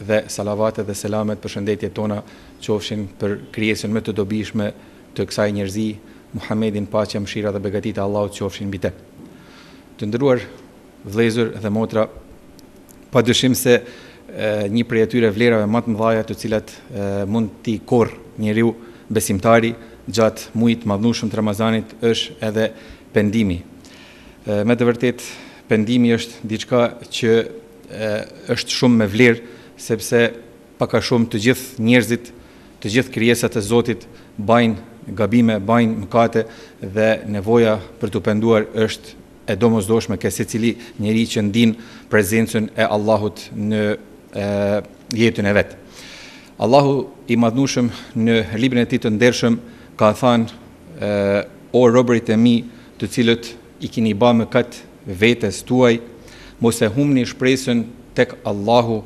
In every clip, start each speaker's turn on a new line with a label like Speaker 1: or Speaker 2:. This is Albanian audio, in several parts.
Speaker 1: dhe salavatet dhe selamet përshëndetjet tona qofshin për krijesën më të dobishme të kësaj njerëzie Muhammedin paqja mëshira dhe begatitë e Allahut qofshin mbi te të nderuar vëllezër dhe motra padyshim se një prej atyre vlerave ma të mëdhaja të cilat mund t'i korr njeriu besimtari gjatë mujit madhnushëm të Ramazanit është edhe pendimi me të vërtetë pendimi është diçka që është shumë me vlerë sepse pak a shumë të gjithë njerëzit, të gjithë krijesat e Zotit bajnë gabime, bajnë mëkate dhe nevoja për t'u penduar është e domosdoshme ke secili njeri që ndin prezencën e Allahut në jetën e vet. Allahu i Madhnushëm në librin e Tij të ndershëm ka thanë o robërit e mi të cilët i kini ba mëkat vetes tuaj, mos e humbni shpresën tek Allahu,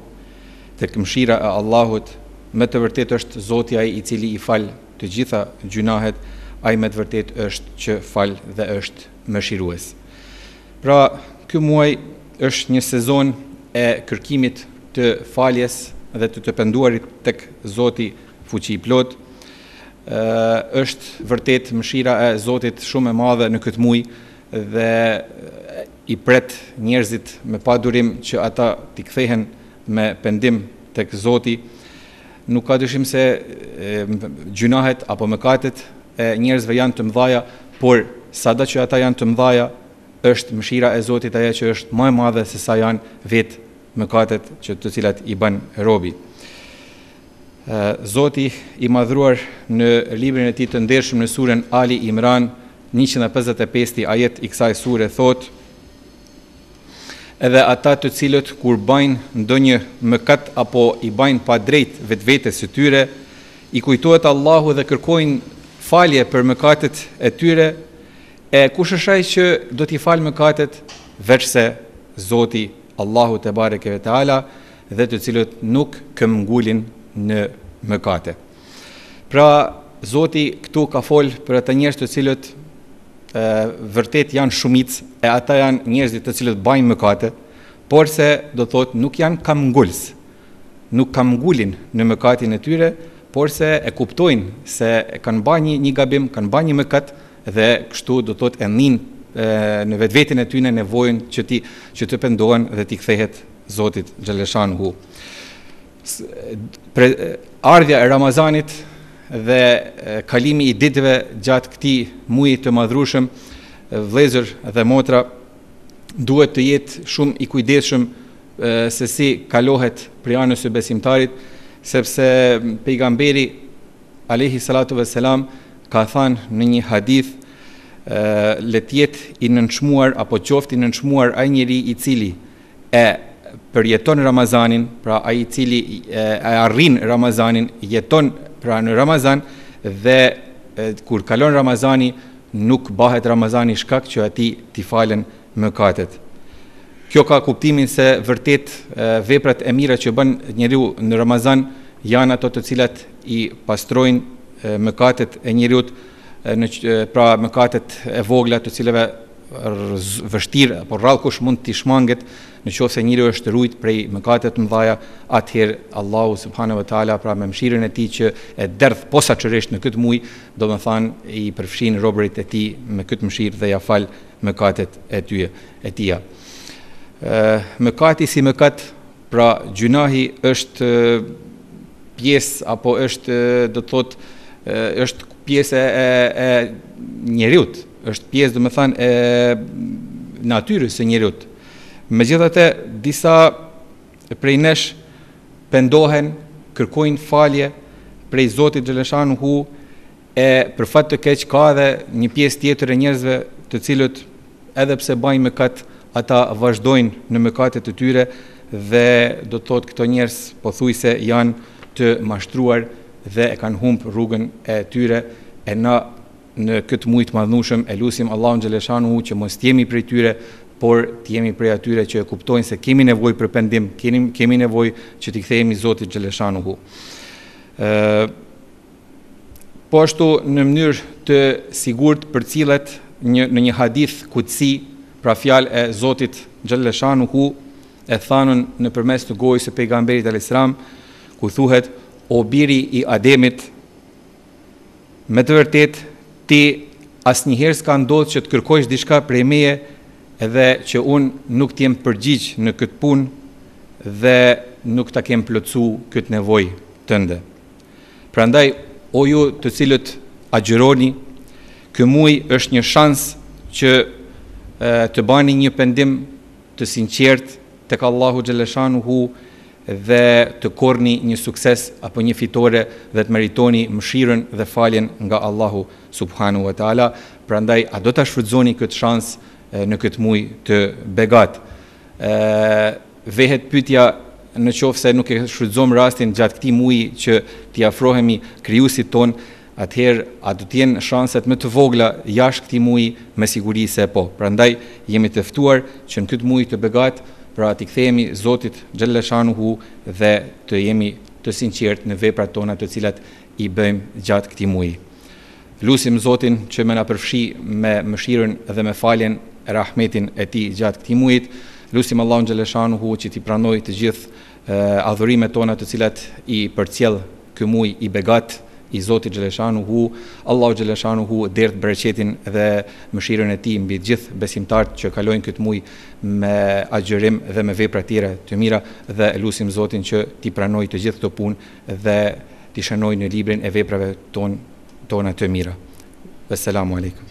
Speaker 1: tek mëshira e Allahut, me të vërtetë është Zoti ai i cili i fal të gjitha gjynahet, ai me të vërtetë është që fal dhe është mëshirues. Pra, ky muaj është një sezon e kërkimit të faljes dhe të të penduarit tek Zoti fuqiplotë, është vërtet mëshira e Zotit shumë e madhe në këtë muj, dhe i pret njerëzit me padurim që ata t'i kthehen me pendim tek Zoti, nuk ka dyshim se gjynahet apo mëkatet e njerëzve janë të mëdhaja, por sado që ata janë të mëdhaja, është mëshira e Zotit ajo që është më e madhe sesa janë vetë mëkatet që të cilat i bën robi. Zoti i Madhëruar në librin e Tij të ndershëm në Suren Ali Imran, njëqind e pesëdhjetë e pesti ajet i kësaj sure thotë, Edhe ata të cilët kur bajnë ndonjë mëkat apo i bajnë padrejt vetvetes së tyre, i kujtohet Allahu dhe kërkojnë falje për mëkatet e tyre, e kush është ai që do t'i falë mëkatet veçse Zoti, Allahu tebareke ve teala, dhe të cilët nuk këmbngulin në mëkate. Pra, Zoti këtu ka fol për ata njerëz të cilët e, vërtet janë shumicë, e ata janë njerëzit të cilët bajnë mëkate, porse do thotë nuk janë kamnguls, nuk kamngulin në mëkatin e tyre, porse e kuptojnë se kanë ba një, një gabim, kanë ba një mëkat dhe kështu do thotë e nin në vetvetin e tyne nevojën që t'i, që të pendohen dhe t'i kthehet Zotit Xheleshanuhu. Ardhja e Ramazanit dhe kalimi i ditëve gjatë këtij muji të madhërushëm, vëllezër dhe motra, duhet të jetë shumë i kujdesshëm se si kalohet prej anës së besimtarit, sepse pejgamberi Alejhi Salatu Vesselam ka thanë në një hadith, le të jetë i nënçmuar apo qoftë i nënçmuar ai njeri i cili, e përjeton Ramazanin, pra ai i cili e arrin Ramazanin, jeton pra në Ramazan dhe kur kalon Ramazani nuk bahet Ramazani shkak që atij t'i falen mëkatet. Kjo ka kuptimin se vërtet veprat e mira që bën njeriu në Ramazan janë ato të cilat i pastrojnë mëkatet e njeriut, pra mëkatet e vogla të cilave vështirë apo rrallëkush mund t'i shmanget në qoftë se njeriu është rujt prej mëkateve t'mdhaja atëherë Allahu subhanehu ve teala pra me mshirën e tij që e derdh posaçërisht në këtë muj domethanë i përfshin robërit e tij me këtë mshirë dhe ia fal mëkatet e tyje e tija mëkati si mëkat pra gjynahi është pjesë apo është do të thotë është pjesë e, e njeriut Është pjesë, domethanë, e natyrës së njeriut. Megjithatë, disa prej nesh pendohen, kërkojnë falje prej Zotit Xheleshanuhu, e për fat të keq ka edhe një pjesë tjetër e njerëzve të cilët edhe pse bajnë mëkate, ata vazhdojnë në mëkatet e tyre dhe do të thotë këto njerëz pothujse janë të mashtruar dhe e kanë humbë rrugën e tyre e na Në këtë muj të madhnushëm e lusim Allahun xheleshanuhu që mos të jemi prej tyre, por të jemi prej atyre që e kuptojnë se kemi nevojë për pendim, kemi nevojë që t'i kthehemi Zotit xheleshanuhu. Po ashtu në mënyrë të sigurt përcillet në një hadith kudsi, pra fjalë e Zotit xheleshanuhu e thanën nëpërmes të gojës së pejgamberit alejhi selam, ku thuhet, O biri i Ademit, Me të vërtetë, ti asnjëherë s'ka ndodhë që të kërkosh diçka prej meje dhe që unë nuk të jem përgjigj në këtë punë dhe nuk ta kem plotësu këtë nevojë tande. Prandaj, o ju të cilët agjëroni, ky muaj është një shans që të bani një pendim të sinqertë tek Allahu xhelleshanuhu dhe të korrni një sukses apo një fitore dhe të meritoni mëshirën dhe faljen nga Allahu subhanehu ue teala, prandaj a do ta shfrytëzoni këtë shans në këtë muaj të begatë? Vehet pyetja në qoftë se nuk e shfrytëzojmë rastin gjatë këtij muaji që t'i afrohemi Krijuesit tonë atëherë a do të jenë shanset më të vogla jashtë këtij muaji, me siguri se po. Prandaj jemi të ftuar që në këtë muaj të begatë, pra t'i kthehemi Zotit xhelle shanuhu dhe të jemi të sinqertë në veprat tona të cilat i bëjmë gjatë këtij muaji. Lusim Zotin që me na përfshi me mëshirën dhe me faljen e rahmetin e Tij gjatë këtij muajit. Lusim Allahun xhelle shanuhu që t'i pranojë të gjithë Adhurimet tona të cilat i përcjell ky muj i begatë i Zotit xhelle shanuhu, Allahu xhelle shanuhu derdhtë bereqetin dhe mëshirën e Tij mbi gjithë besimtarët që kalojnë këtë muj me agjërim dhe me vepra tjera të mira dhe lusim Zotin që t'i pranojë të gjithë këto punë dhe t'i shënojë në librin e veprave tona të mira. Veselamu alejkum.